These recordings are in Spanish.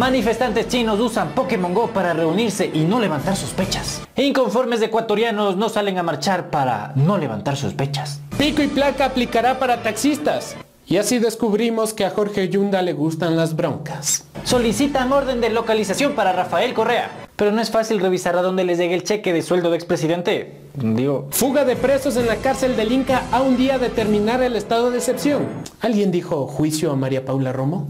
Manifestantes chinos usan Pokémon Go para reunirse y no levantar sospechas. Inconformes ecuatorianos no salen a marchar para no levantar sospechas. Pico y placa aplicará para taxistas. Y así descubrimos que a Jorge Yunda le gustan las broncas. Solicitan orden de localización para Rafael Correa. Pero no es fácil revisar a dónde les llegue el cheque de sueldo de expresidente. Digo, Fuga de presos en la cárcel del Inca a un día de terminar el estado de excepción. ¿Alguien dijo juicio a María Paula Romo?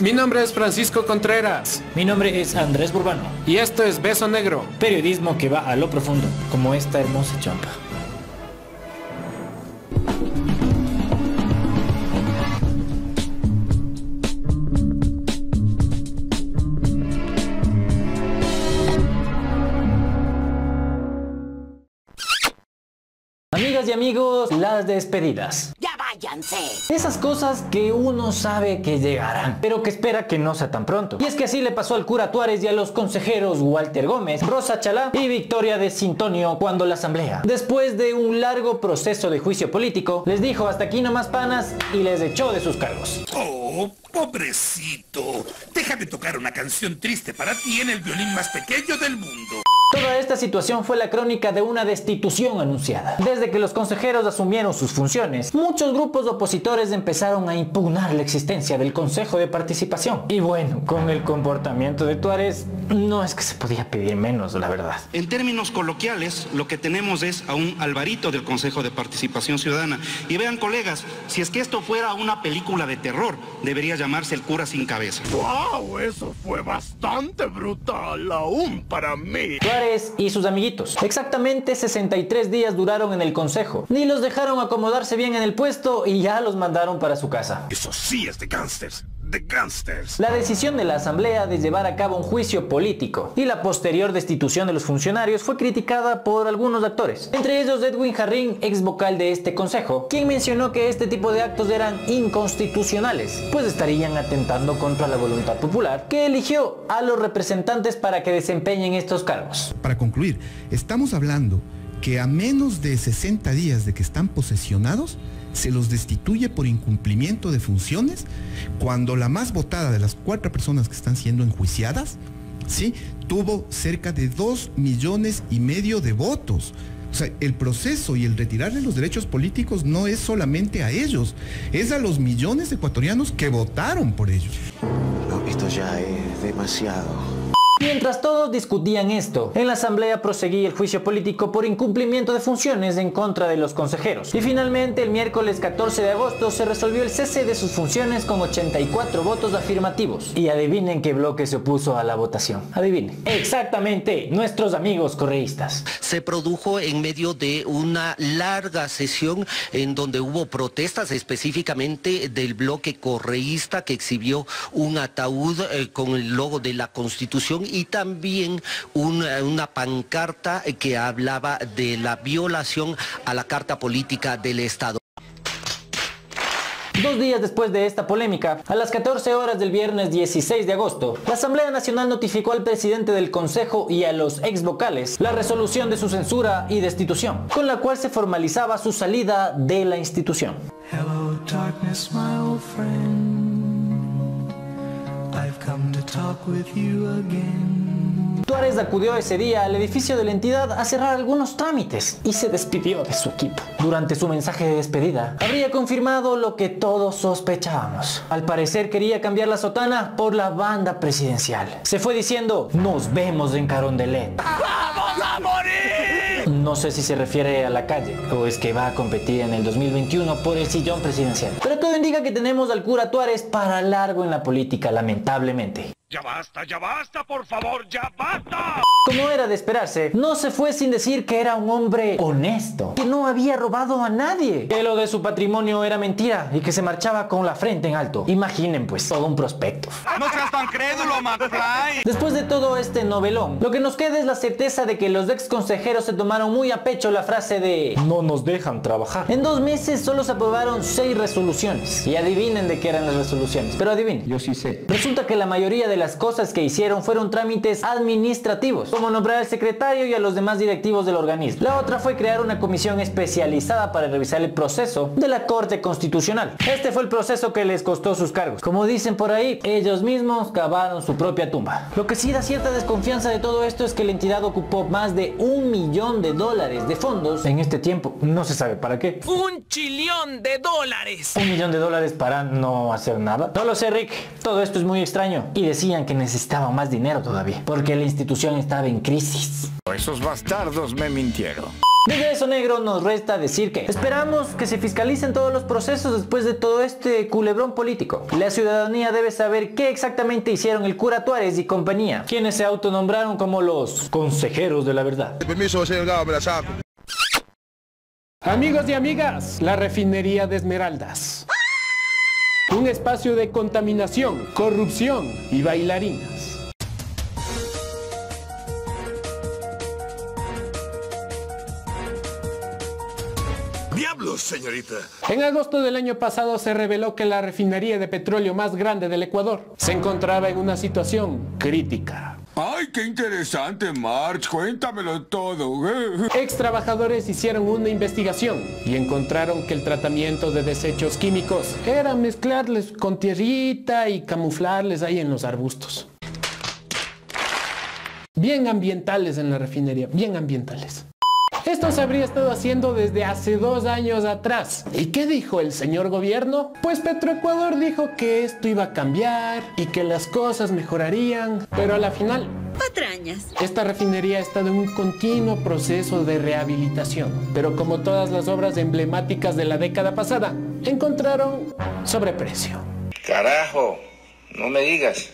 Mi nombre es Francisco Contreras mi nombre es Andrés Burbano. y esto es Beso Negro. Periodismo que va a lo profundo, como esta hermosa champa. Amigas y amigos, las despedidas. Esas cosas que uno sabe que llegarán, pero que espera que no sea tan pronto. Y es que así le pasó al cura Tuárez y a los consejeros Walter Gómez, Rosa Chalá y Victoria de Sintonio cuando la asamblea, después de un largo proceso de juicio político, les dijo hasta aquí nomás panas y les echó de sus cargos. Oh, pobrecito. Déjame tocar una canción triste para ti en el violín más pequeño del mundo. Toda esta situación fue la crónica de una destitución anunciada. Desde que los consejeros asumieron sus funciones, muchos grupos opositores empezaron a impugnar la existencia del Consejo de Participación. Y bueno, con el comportamiento de Tuárez, no es que se podía pedir menos, la verdad. En términos coloquiales, lo que tenemos es a un alvarito del Consejo de Participación Ciudadana. Y vean, colegas, si es que esto fuera una película de terror, debería llamarse El cura sin cabeza. ¡Wow! Eso fue bastante brutal, aún para mí. Tuárez y sus amiguitos. Exactamente 63 días duraron en el consejo. Ni los dejaron acomodarse bien en el puesto y ya los mandaron para su casa. Eso sí es de gangsters. De gangsters. La decisión de la asamblea de llevar a cabo un juicio político y la posterior destitución de los funcionarios fue criticada por algunos actores. Entre ellos Edwin Jarrín, ex vocal de este consejo, quien mencionó que este tipo de actos eran inconstitucionales, pues estarían atentando contra la voluntad popular que eligió a los representantes para que desempeñen estos cargos. Para concluir, estamos hablando que a menos de 60 días de que están posesionados, se los destituye por incumplimiento de funciones, cuando la más votada de las cuatro personas que están siendo enjuiciadas, ¿sí? tuvo cerca de 2 millones y medio de votos. O sea, el proceso y el retirarle los derechos políticos no es solamente a ellos, es a los millones de ecuatorianos que votaron por ellos. Esto ya es demasiado. Mientras todos discutían esto, en la asamblea proseguía el juicio político por incumplimiento de funciones en contra de los consejeros. Y finalmente el miércoles 14 de agosto se resolvió el cese de sus funciones con 84 votos afirmativos. Y adivinen qué bloque se opuso a la votación. Adivinen. Exactamente, nuestros amigos correístas. se produjo en medio de una larga sesión en donde hubo protestas específicamente del bloque correísta que exhibió un ataúd eh, con el logo de la Constitución y también una, una pancarta eh, que hablaba de la violación a la Carta Política del Estado. Dos días después de esta polémica, a las 14 horas del viernes 16 de agosto, la Asamblea Nacional notificó al presidente del Consejo y a los ex vocales la resolución de su censura y destitución, con la cual se formalizaba su salida de la institución. Hello, darkness, my old friend. I've come to talk with you again. Tuárez acudió ese día al edificio de la entidad a cerrar algunos trámites y se despidió de su equipo. Durante su mensaje de despedida, habría confirmado lo que todos sospechábamos. Al parecer quería cambiar la sotana por la banda presidencial. Se fue diciendo, nos vemos en Carondelet. ¡Vamos a morir! No sé si se refiere a la calle o es que va a competir en el 2021 por el sillón presidencial. Pero todo indica que tenemos al cura Tuárez para largo en la política, lamentablemente. ¡Ya basta, ya basta, por favor, ya basta! Como era de esperarse, no se fue sin decir que era un hombre honesto, que no había robado a nadie, que lo de su patrimonio era mentira y que se marchaba con la frente en alto. Imaginen pues, todo un prospecto. ¡No seas tan crédulo, McFly! Después de todo este novelón, lo que nos queda es la certeza de que los ex consejeros se tomaron muy a pecho la frase de no nos dejan trabajar. En dos meses solo se aprobaron seis resoluciones. Y adivinen de qué eran las resoluciones. Pero adivinen. Yo sí sé. Resulta que la mayoría de las cosas que hicieron fueron trámites administrativos, como nombrar al secretario y a los demás directivos del organismo. La otra fue crear una comisión especializada para revisar el proceso de la Corte Constitucional. Este fue el proceso que les costó sus cargos. Como dicen por ahí, ellos mismos cavaron su propia tumba. Lo que sí da cierta desconfianza de todo esto es que la entidad ocupó más de un millón de dólares de fondos en este tiempo. No se sabe para qué. ¡Un chillón de dólares! Un millón de dólares para no hacer nada. No lo sé, Rick. Todo esto es muy extraño. Y decían que necesitaba más dinero todavía, porque la institución estaba en crisis. Esos bastardos me mintieron. Desde eso negro nos resta decir que esperamos que se fiscalicen todos los procesos después de todo este culebrón político. La ciudadanía debe saber qué exactamente hicieron el cura Tuárez y compañía, quienes se autonombraron como los consejeros de la verdad. Permiso, señor Gabo, me la saco. Amigos y amigas, la refinería de Esmeraldas. Un espacio de contaminación, corrupción y bailarinas. ¡Diablos, señorita! En agosto del año pasado se reveló que la refinería de petróleo más grande del Ecuador se encontraba en una situación crítica. ¡Ay, qué interesante, March! Cuéntamelo todo. Ex trabajadores hicieron una investigación y encontraron que el tratamiento de desechos químicos era mezclarles con tierrita y camuflarles ahí en los arbustos. Bien ambientales en la refinería, bien ambientales. Esto se habría estado haciendo desde hace dos años atrás. ¿Y qué dijo el señor gobierno? Pues Petroecuador dijo que esto iba a cambiar y que las cosas mejorarían, pero a la final... Patrañas. Esta refinería ha estado en un continuo proceso de rehabilitación, pero como todas las obras emblemáticas de la década pasada, encontraron sobreprecio. Carajo, no me digas.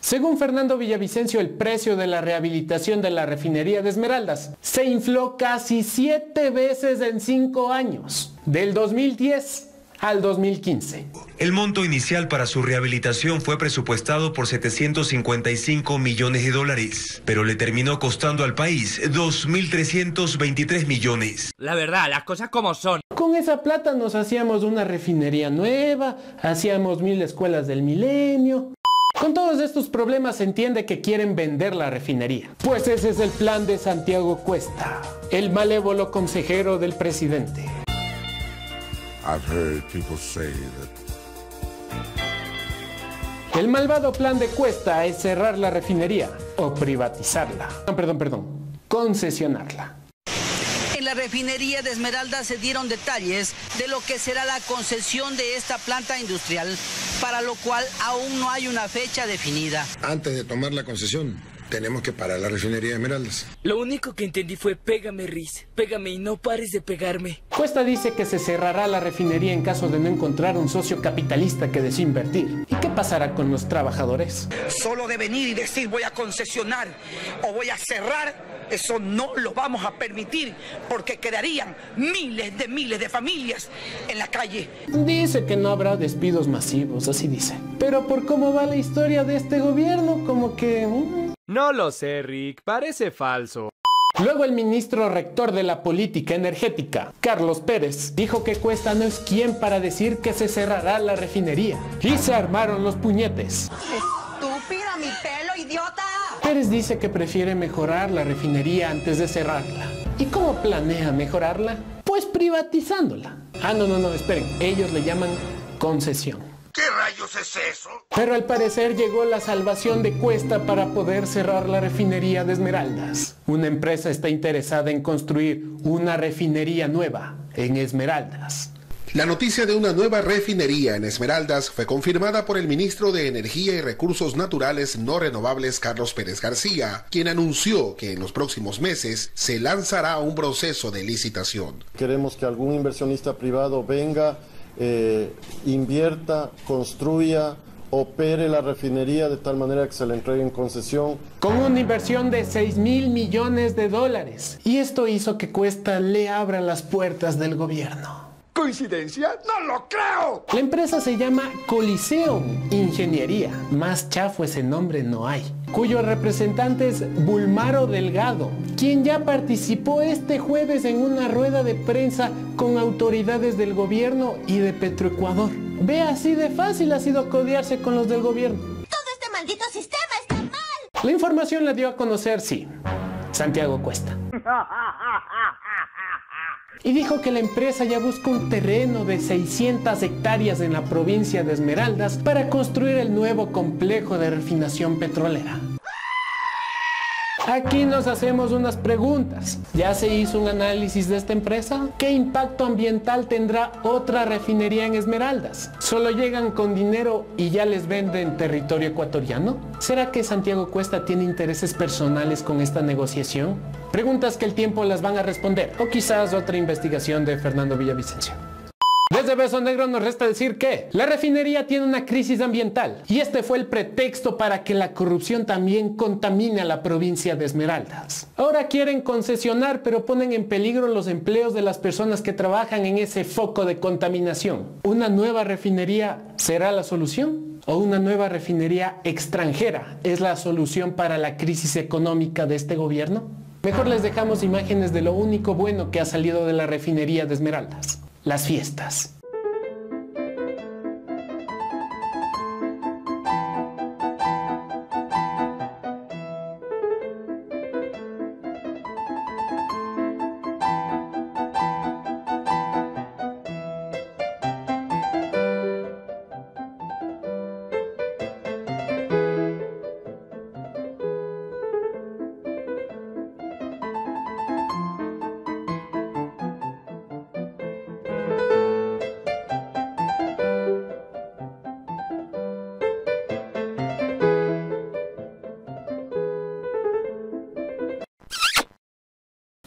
Según Fernando Villavicencio, el precio de la rehabilitación de la refinería de Esmeraldas se infló casi siete veces en cinco años, del 2010 al 2015. El monto inicial para su rehabilitación fue presupuestado por 755 millones de dólares, pero le terminó costando al país 2.323 millones. La verdad, las cosas como son. Con esa plata nos hacíamos una refinería nueva, hacíamos mil escuelas del milenio, con todos estos problemas se entiende que quieren vender la refinería. Pues ese es el plan de Santiago Cuesta, el malévolo consejero del presidente. El malvado plan de Cuesta es cerrar la refinería o privatizarla. No, perdón, perdón, concesionarla. En la refinería de Esmeralda se dieron detalles de lo que será la concesión de esta planta industrial, para lo cual aún no hay una fecha definida. Antes de tomar la concesión, tenemos que parar la refinería de Esmeraldas. Lo único que entendí fue pégame, Riz. Pégame y no pares de pegarme. Cuesta dice que se cerrará la refinería en caso de no encontrar un socio capitalista que desee invertir. ¿Y qué pasará con los trabajadores? Solo de venir y decir voy a concesionar o voy a cerrar, eso no lo vamos a permitir porque quedarían miles de miles de familias en la calle. Dice que no habrá despidos masivos, así dice. Pero por cómo va la historia de este gobierno, como que... mm, No lo sé, Rick. Parece falso. Luego el ministro rector de la política energética, Carlos Pérez, dijo que Cuesta no es quien para decir que se cerrará la refinería. Y se armaron los puñetes. Estúpida, mi pelo, idiota. Pérez dice que prefiere mejorar la refinería antes de cerrarla. ¿Y cómo planea mejorarla? Pues privatizándola. Ah, no, no, no, esperen. Ellos le llaman concesión. ¿Qué rayos es eso? Pero al parecer llegó la salvación de Cuesta para poder cerrar la refinería de Esmeraldas. Una empresa está interesada en construir una refinería nueva en Esmeraldas. La noticia de una nueva refinería en Esmeraldas fue confirmada por el ministro de Energía y Recursos Naturales No Renovables Carlos Pérez García, quien anunció que en los próximos meses se lanzará un proceso de licitación. Queremos que algún inversionista privado venga, eh, invierta, construya, opere la refinería de tal manera que se le entregue en concesión. Con una inversión de 6 mil millones de dólares. Y esto hizo que Cuesta le abra las puertas del gobierno. ¿Coincidencia? ¡No lo creo! La empresa se llama Coliseo Ingeniería. Más chafo ese nombre no hay. Cuyo representante es Bulmaro Delgado, quien ya participó este jueves en una rueda de prensa con autoridades del gobierno y de Petroecuador. Ve así de fácil ha sido codearse con los del gobierno. Todo este maldito sistema La información la dio a conocer, sí, Santiago Cuesta. Y dijo que la empresa ya busca un terreno de 600 hectáreas en la provincia de Esmeraldas para construir el nuevo complejo de refinación petrolera. Aquí nos hacemos unas preguntas. ¿Ya se hizo un análisis de esta empresa? ¿Qué impacto ambiental tendrá otra refinería en Esmeraldas? ¿Solo llegan con dinero y ya les venden territorio ecuatoriano? ¿Será que Santiago Cuesta tiene intereses personales con esta negociación? Preguntas que el tiempo las van a responder. O quizás otra investigación de Fernando Villavicencio. Desde Beso Negro nos resta decir que la refinería tiene una crisis ambiental y este fue el pretexto para que la corrupción también contamine a la provincia de Esmeraldas. Ahora quieren concesionar pero ponen en peligro los empleos de las personas que trabajan en ese foco de contaminación. ¿Una nueva refinería será la solución? ¿O una nueva refinería extranjera es la solución para la crisis económica de este gobierno? Mejor les dejamos imágenes de lo único bueno que ha salido de la refinería de Esmeraldas las fiestas.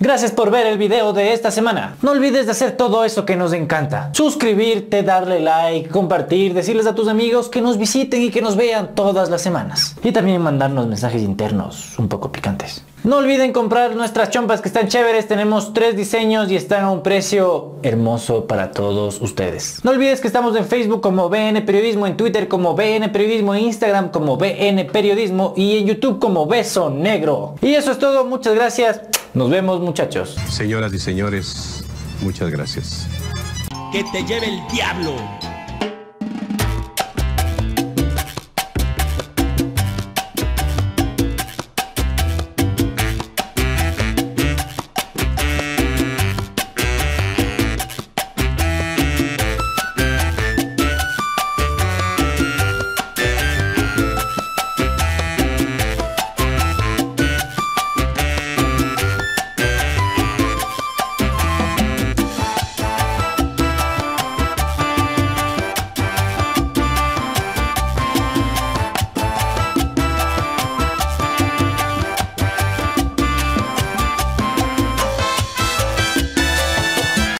Gracias por ver el video de esta semana. No olvides de hacer todo eso que nos encanta. Suscribirte, darle like, compartir, decirles a tus amigos que nos visiten y que nos vean todas las semanas. Y también mandarnos mensajes internos un poco picantes. No olviden comprar nuestras chompas que están chéveres. Tenemos tres diseños y están a un precio hermoso para todos ustedes. No olvides que estamos en Facebook como BN Periodismo, en Twitter como BN Periodismo, en Instagram como BN Periodismo y en YouTube como Beso Negro. Y eso es todo. Muchas gracias. Nos vemos muchachos. Señoras y señores, muchas gracias. Que te lleve el diablo.